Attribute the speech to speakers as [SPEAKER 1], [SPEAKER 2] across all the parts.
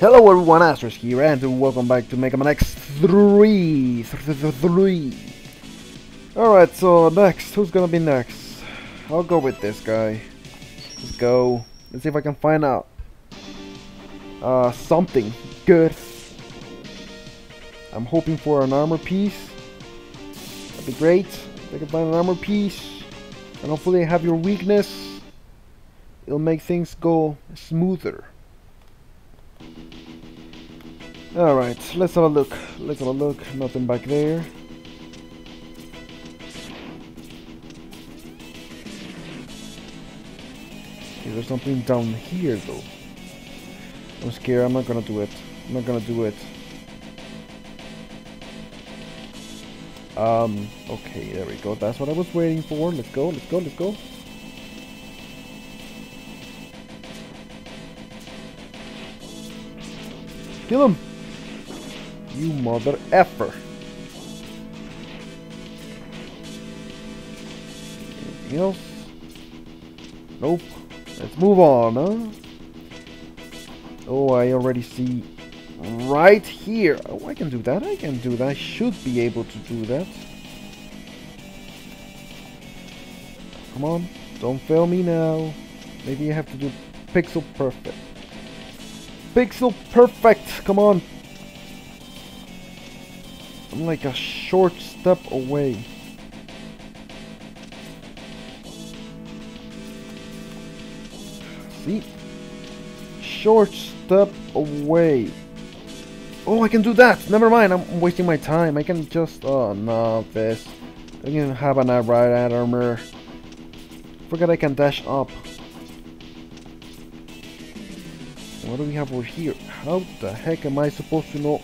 [SPEAKER 1] Hello everyone, Asterisk here, and welcome back to Mega Man X3. 3. Alright, so next, who's gonna be next? I'll go with this guy. Let's go. Let's see if I can find out uh, something good. I'm hoping for an armor piece. That'd be great. If I can find an armor piece. And hopefully I have your weakness. It'll make things go smoother. Alright, let's have a look. Let's have a look. Nothing back there. Is there something down here though? I'm scared, I'm not gonna do it. I'm not gonna do it. Um, okay, there we go. That's what I was waiting for. Let's go, let's go, let's go. Kill him! You mother effer. Anything else? Nope. Let's move on, huh? Oh, I already see right here. Oh, I can do that. I can do that. I should be able to do that. Come on. Don't fail me now. Maybe I have to do pixel perfect. Pixel perfect. Come on. I'm like a short step away. See? Short step away. Oh, I can do that. Never mind. I'm wasting my time. I can just... Oh, no, this. I can have an ride armor. Forget I can dash up. What do we have over here? How the heck am I supposed to know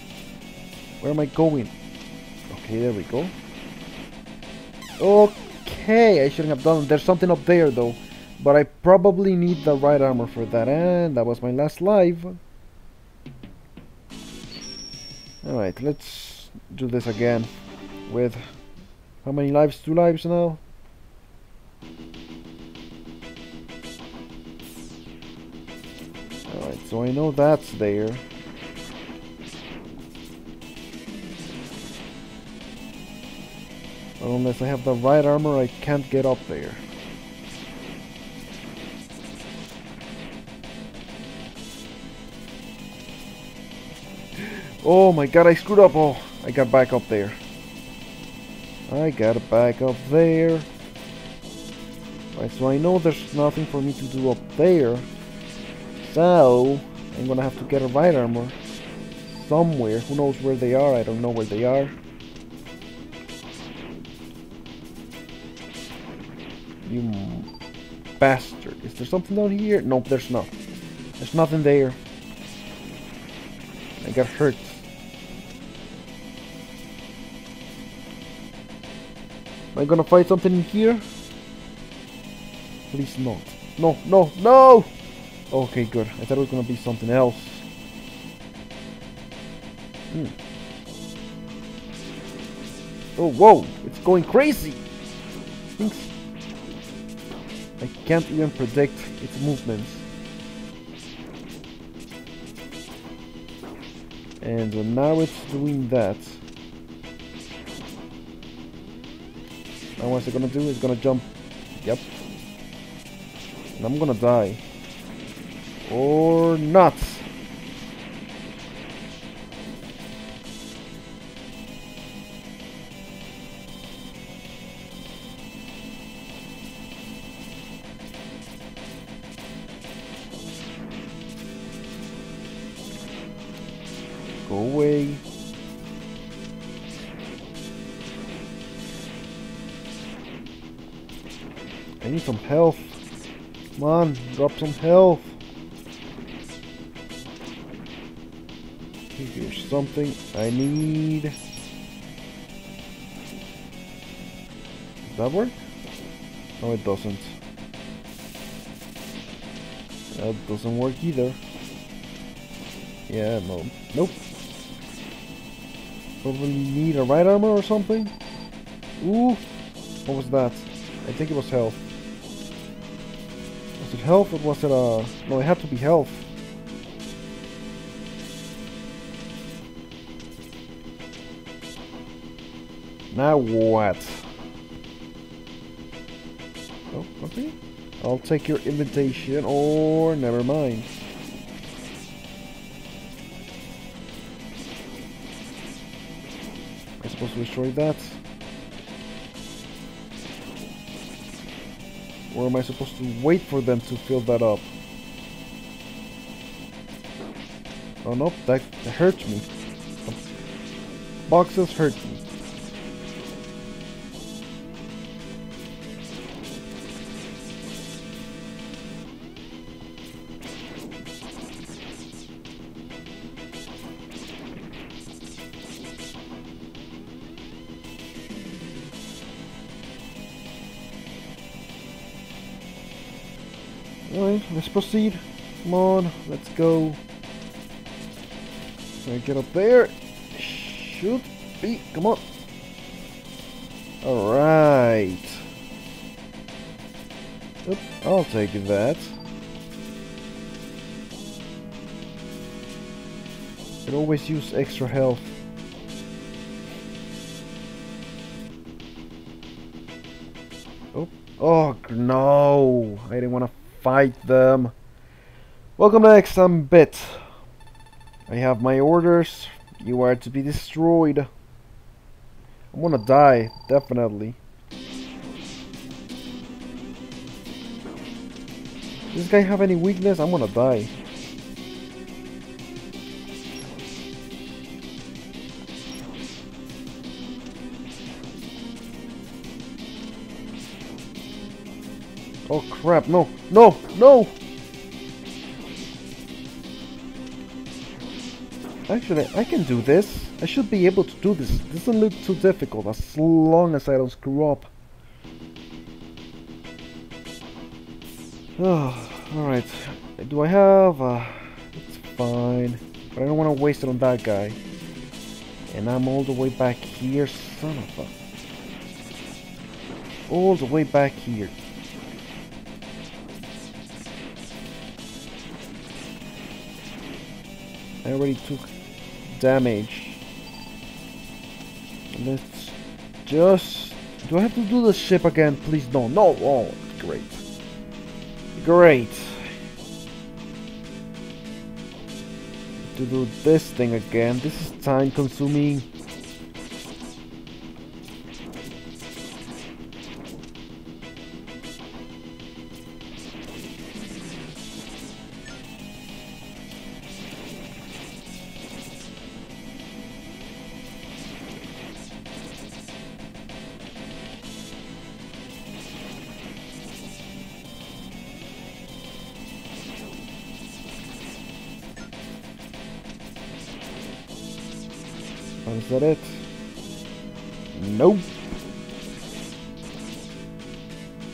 [SPEAKER 1] where am I going? Okay, there we go. Okay, I shouldn't have done There's something up there though. But I probably need the ride armor for that. And that was my last live. Alright, let's do this again. With how many lives? Two lives now? Alright, so I know that's there. But unless I have the ride armor, I can't get up there. Oh my god, I screwed up. Oh, I got back up there. I got back up there. Right, so I know there's nothing for me to do up there. So, I'm gonna have to get a ride armor somewhere. Who knows where they are? I don't know where they are. You bastard. Is there something down here? Nope, there's not. There's nothing there. I got hurt. Am I gonna fight something in here? Please not. No, no, no! Okay, good. I thought it was gonna be something else. Hmm. Oh, whoa! It's going crazy! I can't even predict its movements. And now it's doing that. Now what's it gonna do? It's gonna jump. Yep. And I'm gonna die. Or not. Go away. I need some health. Come on, drop some health. Here's something I need. Does that work? No, it doesn't. That doesn't work either. Yeah, no. Nope. Probably need a ride armor or something. Ooh, what was that? I think it was health. Was it health or was it uh? No, it had to be health. Now what? Oh, okay. I'll take your invitation or never mind. Destroy that? Or am I supposed to wait for them to fill that up? Oh no, that, that hurts me. Boxes hurt me. Let's proceed. Come on, let's go. I get up there? Shoot be, come on. Alright. I'll take that. It always use extra health. Oh, oh no! I didn't want to fight them. Welcome next, I'm Bit. I have my orders. You are to be destroyed. I'm gonna die, definitely. Does this guy have any weakness? I'm gonna die. Oh crap, no, no, no! Actually, I can do this. I should be able to do this. This doesn't look too difficult as long as I don't screw up. Alright. Do I have... Uh, it's fine. But I don't want to waste it on that guy. And I'm all the way back here. Son of a... All the way back here. I already took damage. Let's just... Do I have to do the ship again? Please don't. No! Oh, great. Great. To do this thing again. This is time consuming. Is that it? Nope.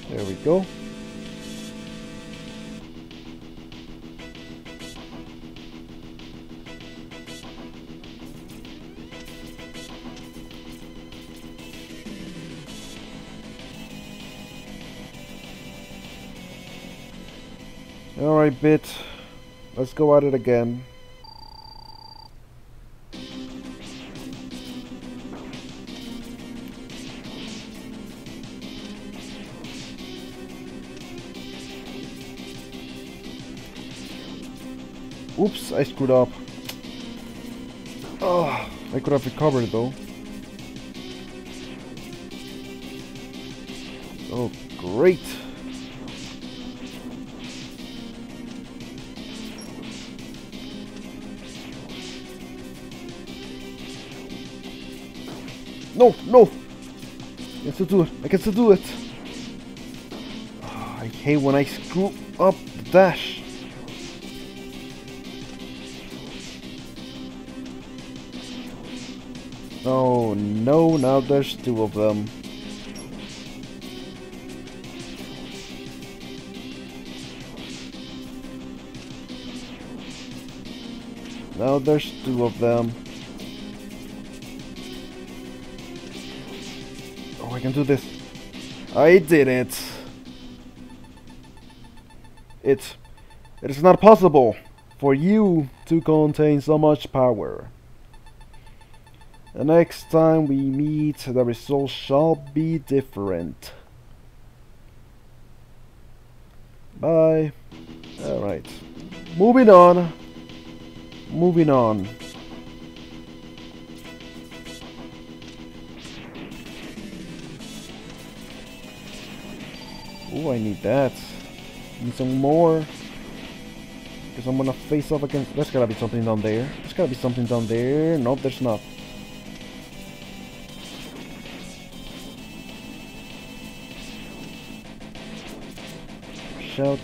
[SPEAKER 1] There we go. Alright, Bit. Let's go at it again. Oops, I screwed up. Oh, I could have recovered though. Oh, great. No, no! I can still do it. I can still do it. Oh, I hate when I screw up the dash. No, now there's two of them. Now there's two of them. Oh, I can do this. I did it. It, it is not possible for you to contain so much power. The next time we meet, the result shall be different. Bye. Alright. Moving on. Moving on. Oh, I need that. Need some more. Because I'm gonna face off against... There's gotta be something down there. There's gotta be something down there. Nope, there's not. Shout.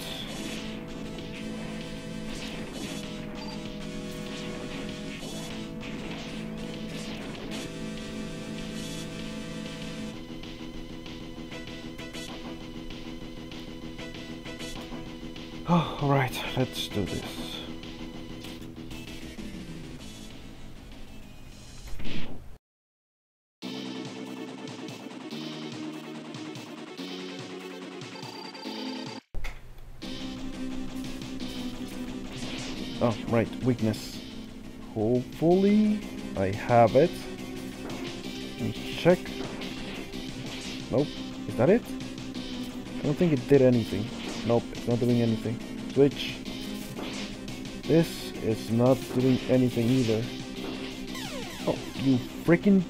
[SPEAKER 1] Oh, alright, let's do this. Oh, right, weakness. Hopefully I have it. Check. Nope. Is that it? I don't think it did anything. Nope, it's not doing anything. Switch. This is not doing anything either. Oh, you freaking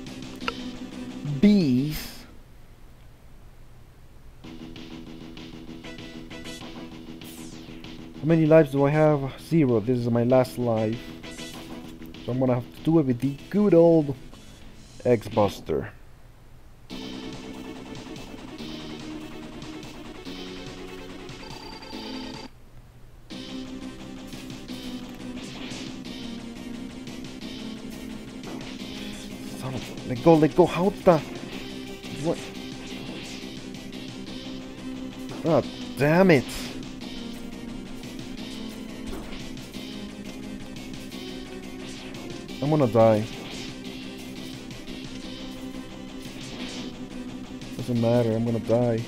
[SPEAKER 1] many lives do I have? Zero. This is my last life. So I'm gonna have to do it with the good old X-Buster. Let go, let go. How the... What? Oh, damn it. I'm gonna die. Doesn't matter, I'm gonna die.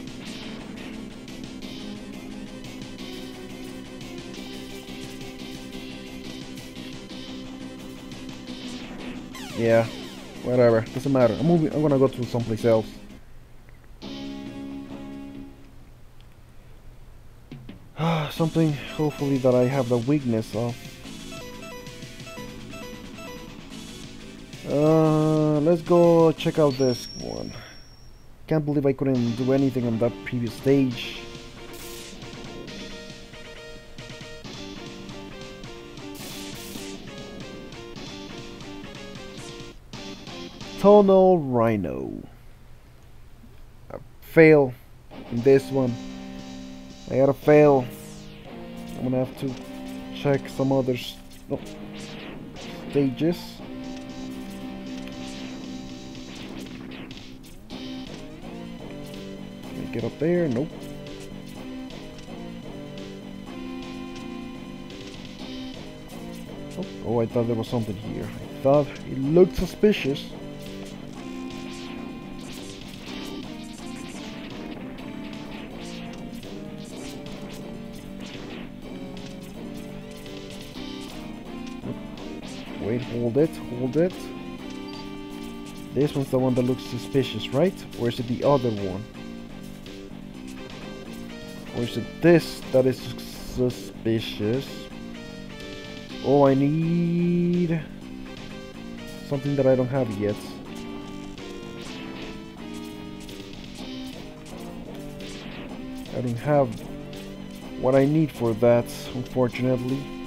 [SPEAKER 1] Yeah, whatever, doesn't matter. I'm moving, I'm gonna go to someplace else. Something, hopefully, that I have the weakness of. Let's go check out this one. Can't believe I couldn't do anything on that previous stage. Tunnel Rhino. I fail in this one. I gotta fail. I'm gonna have to check some other no, oh, stages. Get up there? Nope. Oh, oh, I thought there was something here. I thought it looked suspicious. Wait, hold it, hold it. This one's the one that looks suspicious, right? Or is it the other one? Or is it this that is suspicious? Oh, I need something that I don't have yet. I don't have what I need for that, unfortunately.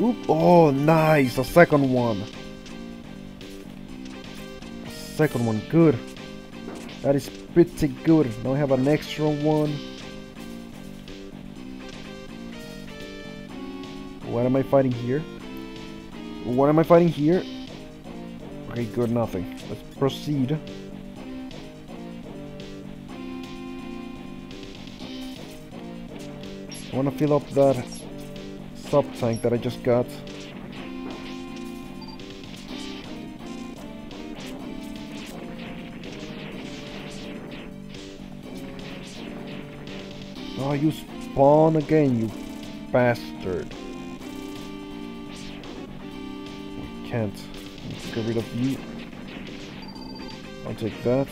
[SPEAKER 1] Oop. Oh, nice. A second one. Second one. Good. That is pretty good. Now I have an extra one. What am I fighting here? What am I fighting here? Okay, good. Nothing. Let's proceed. I want to fill up that sub tank that I just got. Oh, you spawn again, you bastard. I can't. Let's get rid of you. I'll take that.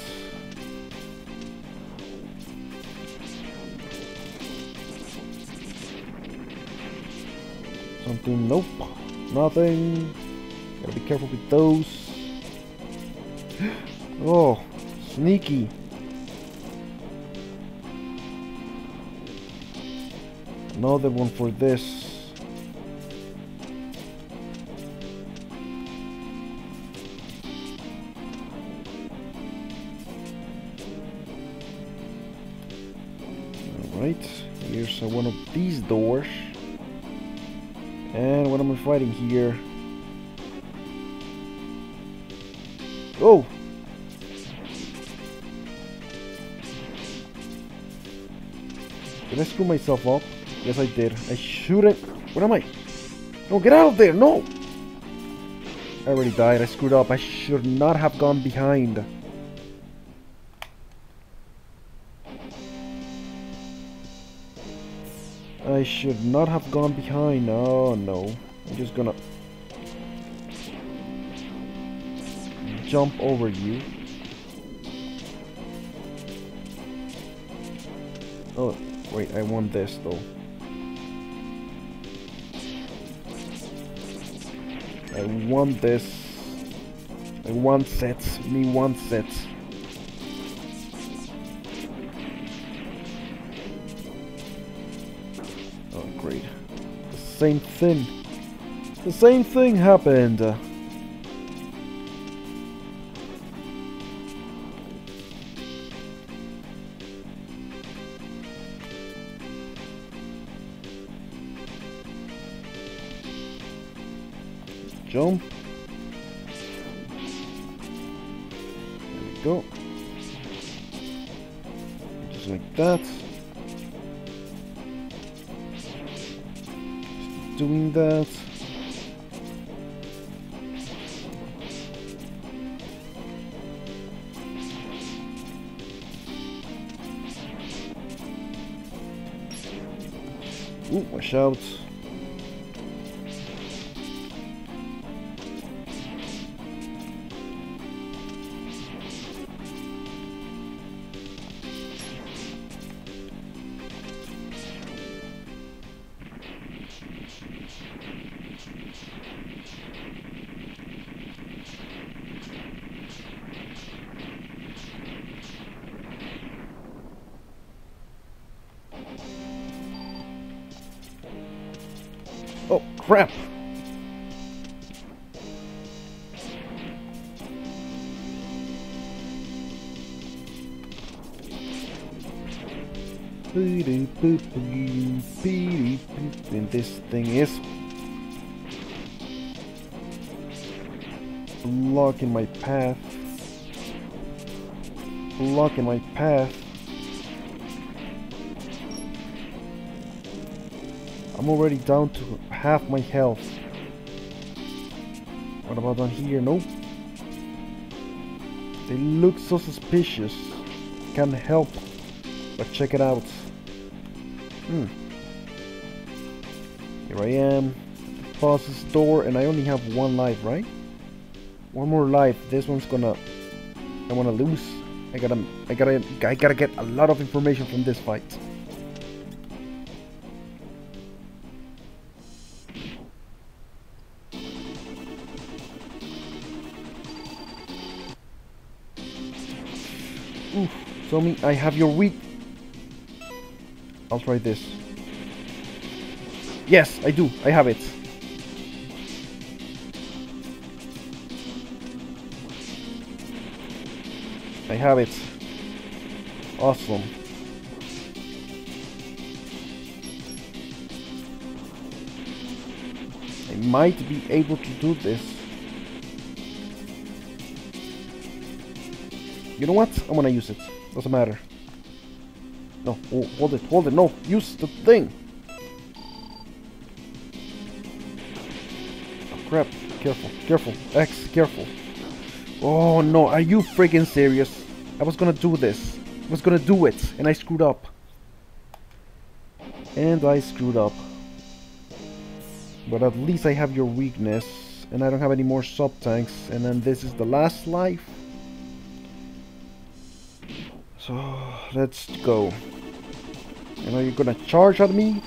[SPEAKER 1] Nope. Nothing. Gotta be careful with those. Oh, sneaky. Another one for this. Alright, here's one of these doors. And what am I fighting here? Oh! Did I screw myself up? Yes, I did. I shouldn't. What am I? No, get out of there! No! I already died. I screwed up. I should not have gone behind. I should not have gone behind. Oh no. I'm just gonna jump over you. Oh, wait, I want this though. I want this. I want sets. Me want sets. Same thing. The same thing happened. Jump. There we go. Just like that. Doing that. Ooh, watch out. Crap! And this thing is blocking my path. Blocking my path. I'm already down to half my health. What about down here? Nope. They look so suspicious. Can't help but check it out. Hmm. Here I am. Boss's door, and I only have one life, right? One more life. This one's gonna. I wanna lose. I gotta. I gotta. I gotta get a lot of information from this fight. Me I have your weak. I'll try this. Yes, I do. I have it. I have it. Awesome. I might be able to do this. You know what? I'm gonna use it. Doesn't matter. No, hold it, hold it. No, use the thing. Oh, crap. Careful, careful. X, careful. Oh, no. Are you freaking serious? I was gonna do this. I was gonna do it, and I screwed up. And I screwed up. But at least I have your weakness, and I don't have any more sub-tanks, and then this is the last life. So, let's go. You know, you're gonna charge at me?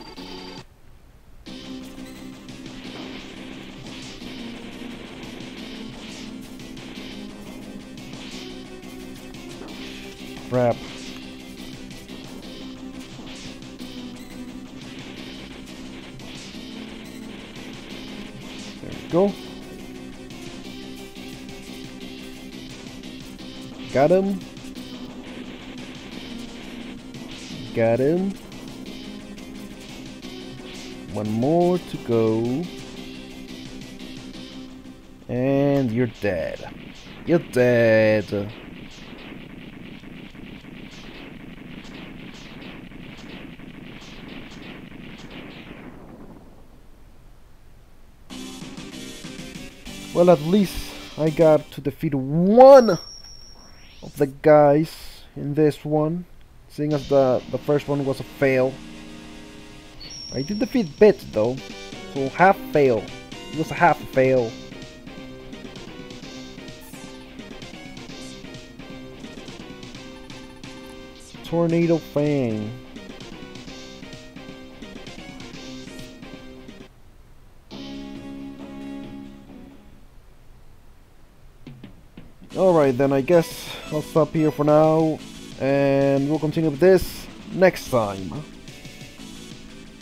[SPEAKER 1] Crap. There we go. Got him. Got him. One more to go. And you're dead. You're dead. Well, at least I got to defeat one of the guys in this one. Seeing as the, the first one was a fail. I did defeat Bit though. So half fail. It was a half fail. Tornado Fang. Alright then, I guess I'll stop here for now, and we'll continue with this next time.